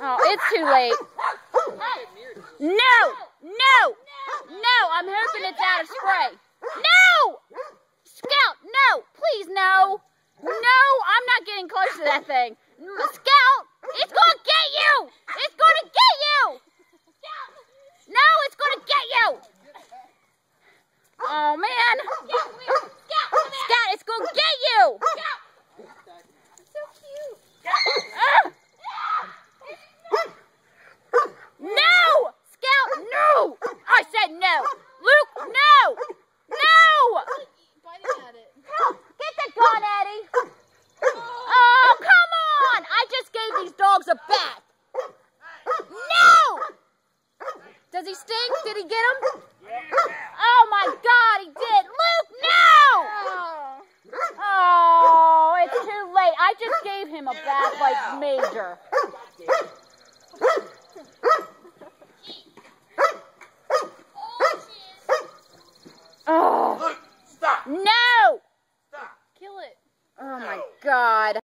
Oh, it's too late. No! No! No! I'm hoping it's out of spray. No! Scout, no! Please, no! No! I'm not getting close to that thing. Scout! It's gonna get you! It's gonna get you! No, it's gonna get you! Oh man! Scout, it's gonna get you! So cute. Ah! No! Scout, no! I said no! Luke, no! No! It. Get the gun, Eddie! Oh, come on! I just gave these dogs a bath! No! Does he stink? Did he get him? Oh my god, he did! Luke, no! Oh, it's too late. I just gave him a bath like major. God.